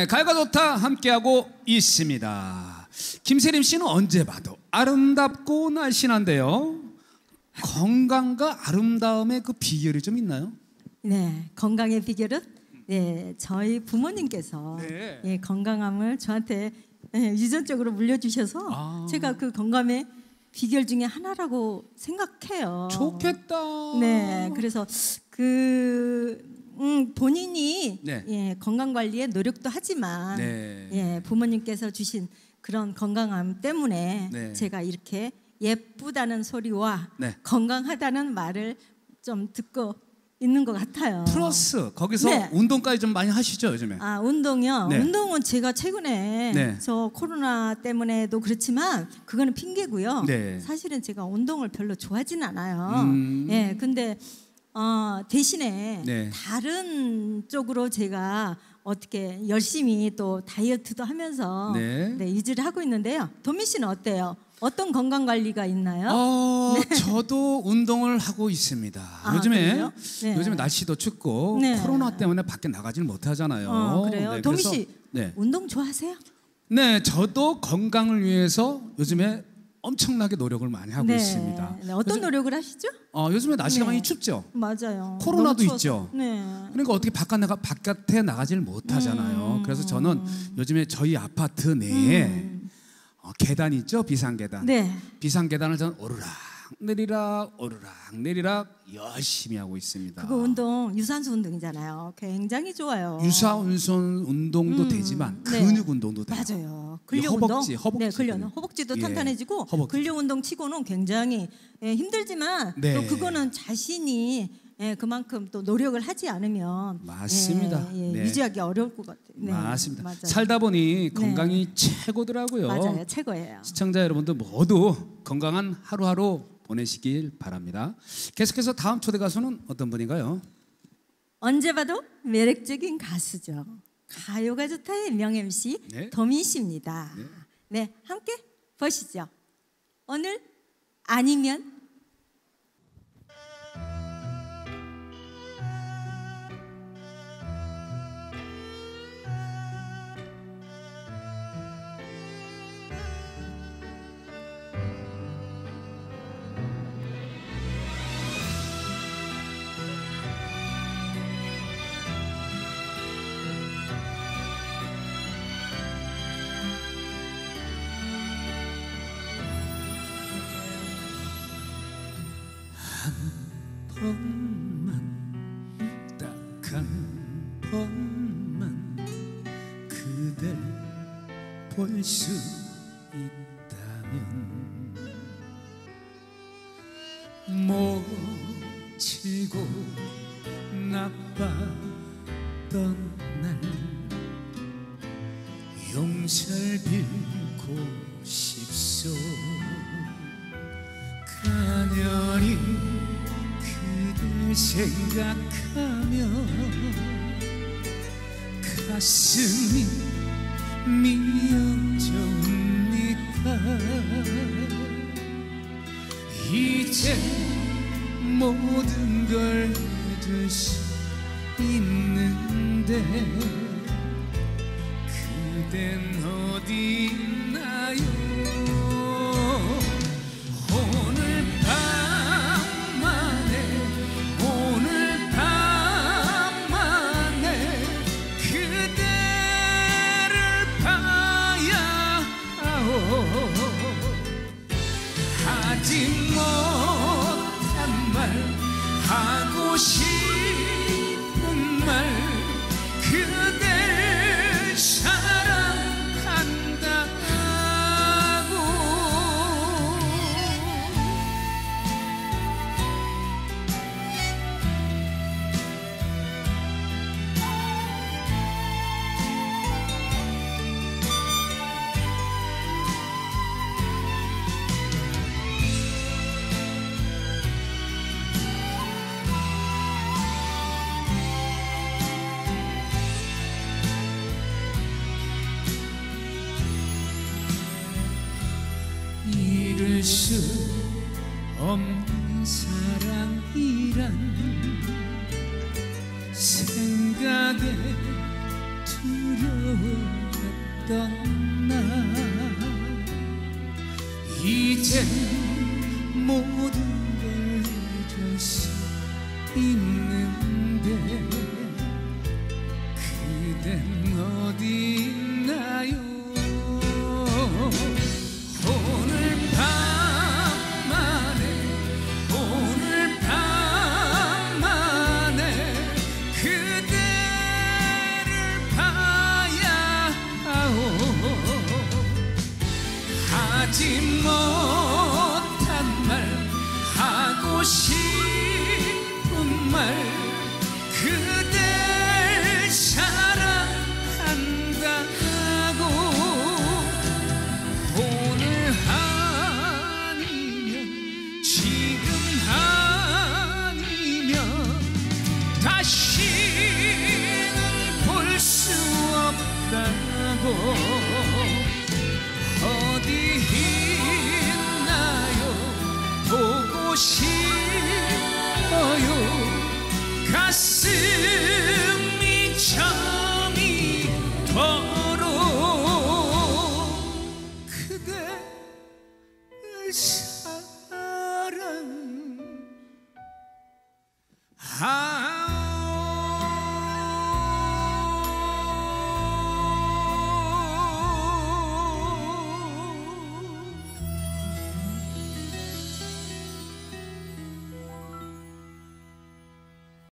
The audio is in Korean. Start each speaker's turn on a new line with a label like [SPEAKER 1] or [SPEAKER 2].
[SPEAKER 1] 네, 가요가 좋다 함께하고 있습니다. 김세림 씨는 언제 봐도 아름답고 날씬한데요. 건강과 아름다움의 그 비결이 좀 있나요?
[SPEAKER 2] 네, 건강의 비결은 네, 저희 부모님께서
[SPEAKER 1] 네.
[SPEAKER 2] 예, 건강함을 저한테 예, 유전적으로 물려주셔서
[SPEAKER 1] 아.
[SPEAKER 2] 제가 그 건강의 비결 중에 하나라고 생각해요.
[SPEAKER 1] 좋겠다.
[SPEAKER 2] 네, 그래서 그 음, 본인이
[SPEAKER 1] 네.
[SPEAKER 2] 예, 건강 관리에 노력도 하지만
[SPEAKER 1] 네.
[SPEAKER 2] 예, 부모님께서 주신 그런 건강함 때문에
[SPEAKER 1] 네.
[SPEAKER 2] 제가 이렇게 예쁘다는 소리와
[SPEAKER 1] 네.
[SPEAKER 2] 건강하다는 말을 좀 듣고 있는 것 같아요.
[SPEAKER 1] 플러스 거기서
[SPEAKER 2] 네.
[SPEAKER 1] 운동까지 좀 많이 하시죠 요즘에.
[SPEAKER 2] 아 운동요.
[SPEAKER 1] 네.
[SPEAKER 2] 운동은 제가 최근에
[SPEAKER 1] 네.
[SPEAKER 2] 저 코로나 때문에도 그렇지만 그거는 핑계고요.
[SPEAKER 1] 네.
[SPEAKER 2] 사실은 제가 운동을 별로 좋아하진 않아요.
[SPEAKER 1] 음.
[SPEAKER 2] 예, 근데 어, 대신에
[SPEAKER 1] 네.
[SPEAKER 2] 다른 쪽으로 제가 어떻게 열심히 또 다이어트도 하면서
[SPEAKER 1] 네.
[SPEAKER 2] 네, 유지를 하고 있는데요. 도미 씨는 어때요? 어떤 건강 관리가 있나요?
[SPEAKER 1] 어, 저도 운동을 하고 있습니다.
[SPEAKER 2] 아,
[SPEAKER 1] 요즘에?
[SPEAKER 2] 네.
[SPEAKER 1] 요즘에 날씨도 춥고
[SPEAKER 2] 네.
[SPEAKER 1] 코로나 때문에 밖에 나가질 못하잖아요.
[SPEAKER 2] 어, 그래요.
[SPEAKER 1] 네,
[SPEAKER 2] 도미 씨
[SPEAKER 1] 네.
[SPEAKER 2] 운동 좋아하세요?
[SPEAKER 1] 네, 저도 건강을 위해서 요즘에 엄청나게 노력을 많이 하고 있습니다.
[SPEAKER 2] 네, 어떤
[SPEAKER 1] 요즘-
[SPEAKER 2] 노력을 하시죠?
[SPEAKER 1] 어, 요즘에 날씨가
[SPEAKER 2] 네.
[SPEAKER 1] 많이 춥죠.
[SPEAKER 2] 맞아요.
[SPEAKER 1] 코로나도. 있죠.
[SPEAKER 2] 네.
[SPEAKER 1] 그러니까 어떻게 바깥 나가 바깥에 나가질 못하잖아요.
[SPEAKER 2] 음.
[SPEAKER 1] 그래서 저는 요즘에 저희 아파트 내에 어, 계단 있죠, 비상 계단.
[SPEAKER 2] 네.
[SPEAKER 1] 비상 계단을 저는 오르락 내리락 오르락 내리락 열심히 하고 있습니다.
[SPEAKER 2] 그거 운동 유산소 운동이잖아요. 굉장히 좋아요.
[SPEAKER 1] 유사운송 운동도 되지만
[SPEAKER 2] 네.
[SPEAKER 1] 근육 운동도 돼요.
[SPEAKER 2] 맞아요.
[SPEAKER 1] 이
[SPEAKER 2] 근력
[SPEAKER 1] 허벅지,
[SPEAKER 2] 운동.
[SPEAKER 1] 허벅지
[SPEAKER 2] 네, 근력. 허벅지도
[SPEAKER 1] 예,
[SPEAKER 2] 탄탄해지고
[SPEAKER 1] 허벅지.
[SPEAKER 2] 근력 운동 치고는 굉장히 예, 힘들지만
[SPEAKER 1] 네.
[SPEAKER 2] 또 그거는 자신이 예, 그만큼 또 노력을 하지 않으면
[SPEAKER 1] 맞습니다.
[SPEAKER 2] 예, 예,
[SPEAKER 1] 네.
[SPEAKER 2] 유지하기 어려울 것 같아요. 네,
[SPEAKER 1] 맞습니다.
[SPEAKER 2] 맞아요.
[SPEAKER 1] 살다 보니 건강이 최고더라고요.
[SPEAKER 2] 맞아요. 최고예요.
[SPEAKER 1] 시청자 여러분들 모두 건강한 하루하루 보내시길 바랍니다. 계속해서 다음 초대 가수는 어떤 분인가요?
[SPEAKER 2] 언제 봐도 매력적인 가수죠. 가요가 좋다의 명 MC
[SPEAKER 1] 네.
[SPEAKER 2] 도민 씨입니다. 네, 함께 보시죠. 오늘 아니면
[SPEAKER 1] 볼수 있다면 모치고 나빴던 날 용서를 빌고 싶소. 가녀리 그댈 생각하며 가슴이 미어져옵니다 이제 모든 걸 해줄 수 있는데 그댄 어디 잃을 수 없는 사랑이란 생각에 두려워 떠나. 이젠 모든 걸 잊을 수 있는데 그댄 어디 하고 싶은